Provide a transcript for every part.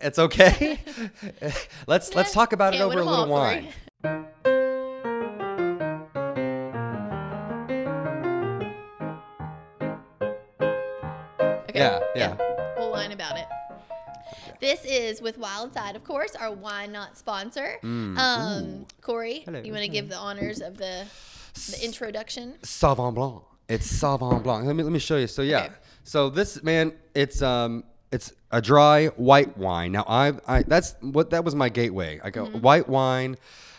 it's okay. let's let's talk about it Can't over a little all, wine. Okay. Yeah, yeah. We'll whine about it. This is with Wildside, of course, our wine not sponsor. Um, Corey, Mm, Hello. you want to give the honors of the the introduction? Seyval Blanc. It's Seyval Blanc. Let me let me show you. So yeah. Okay. So this man, it's um, it's a dry white wine. Now I, I that's what that was my gateway. I go Mm-hmm. white wine.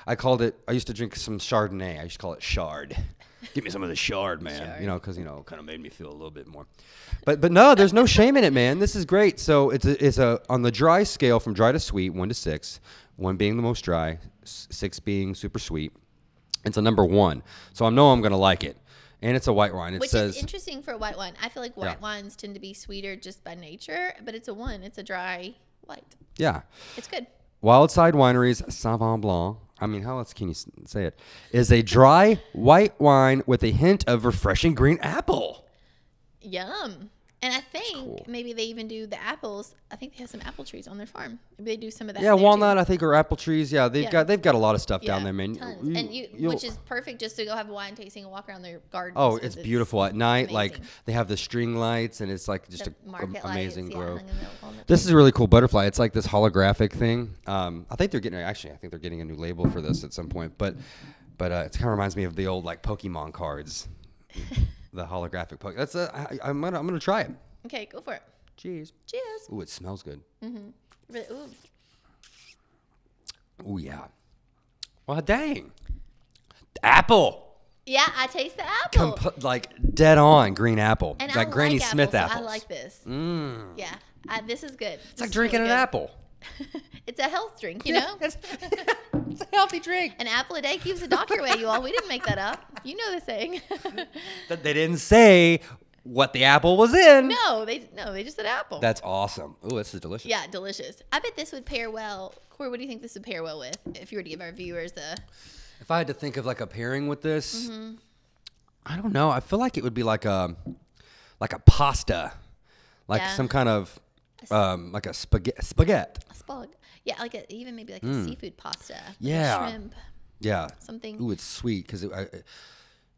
I called it. I used to drink some Chardonnay. I used to call it Chard. Give me some of the Chard, man. Chard. You know, because you know, kind of made me feel a little bit more. But but no, there's no shame in it, man. This is great. So it's a, it's a on the dry scale from dry to sweet, one to six, one being the most dry, six being super sweet. It's a number one. So I know I'm gonna like it, and it's a white wine. It Which says is interesting for a white wine. I feel like white Yeah. wines tend to be sweeter just by nature, but it's a one. It's a dry white. yeah. It's good. Wildside Wineries Seyval Blanc. I mean, how else can you say it? Is a dry white wine with a hint of refreshing green apple. Yum. And I think cool. maybe they even do the apples. I think they have some apple trees on their farm. Maybe they do some of that. Yeah, there, too. walnut. I think or apple trees. Yeah, they've Yeah. got they've got a lot of stuff down there, man. Tons. You- and you, which is perfect just to go have a wine tasting and walk around their garden. Oh, it's beautiful at night. Like they have the string lights, and it's like just The a am- amazing lights, grove. hung in the- on the This is a really cool butterfly. It's like this holographic thing. Um, I think they're getting actually. I think they're getting a new label for this at some point. But but uh, it kind of reminds me of the old like Pokemon cards, the holographic. Po- That's a, I, I'm gonna I'm gonna try it. Okay, go for it. Cheers. Cheers. Ooh, it smells good. Really- ooh. Ooh yeah. Well, dang. Apple. Yeah, I taste the apple. Comp- like dead on green apple. and like I Granny like Smith apples, so. I like this. Mm. Yeah, I, this is good. It's like drinking an apple. it's a health drink, you know. it's, it's a healthy drink. An apple a day keeps the doctor away, you all. We didn't make that up. You know the saying. That they didn't say what the apple was in. no, they no, they just said apple. That's awesome. Ooh, this is delicious. yeah, delicious. I bet this would pair well. Corey, what do you think this would pair well with? If you were to give our viewers a If I had to think of like a pairing with this, Mm-hmm. I don't know. I feel like it would be like a like a pasta, like Yeah. some kind of um, like a spaghetti. Spaghetti. spug, yeah, like a, even maybe like a seafood pasta, like Mm. Yeah. shrimp, Yeah. something. Ooh, it's sweet because it, I,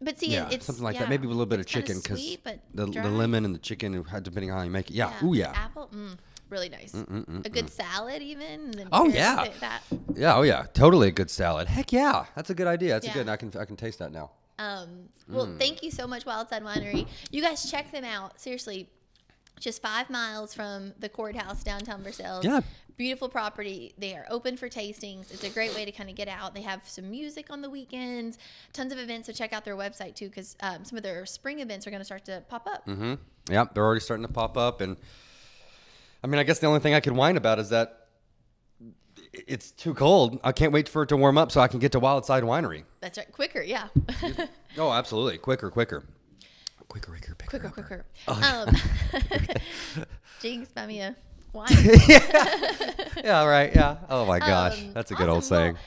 But see, yeah, it's something like yeah, that. Maybe a little bit of chicken because the, the lemon and the chicken, depending on how you make it. Yeah. Ooh, yeah. Apple, mm, really nice. a good salad, even. Oh, yeah. That. Yeah. Oh, yeah. Totally a good salad. Heck yeah. That's a good idea. That's Yeah. a good. I can I can taste that now. Um, well, Mm. thank you so much, Wildside Winery. You guys check them out. Seriously, just five miles from the courthouse downtown Versailles. Yeah. Beautiful property. They are open for tastings. It's a great way to kind of get out. They have some music on the weekends, tons of events. So check out their website too, because um, some of their spring events are going to start to pop up. Mm-hmm. Yeah, they're already starting to pop up, and I mean, I guess the only thing I could whine about is that it's too cold. I can't wait for it to warm up so I can get to Wildside Winery. That's right. Quicker, yeah. Oh, absolutely, quicker, quicker, quicker, quicker, quicker, quicker. quicker. Oh, Um, Jinx, buy me a wine. Yeah, right. Yeah. Oh my gosh, Um, that's a good old awesome. Well, saying.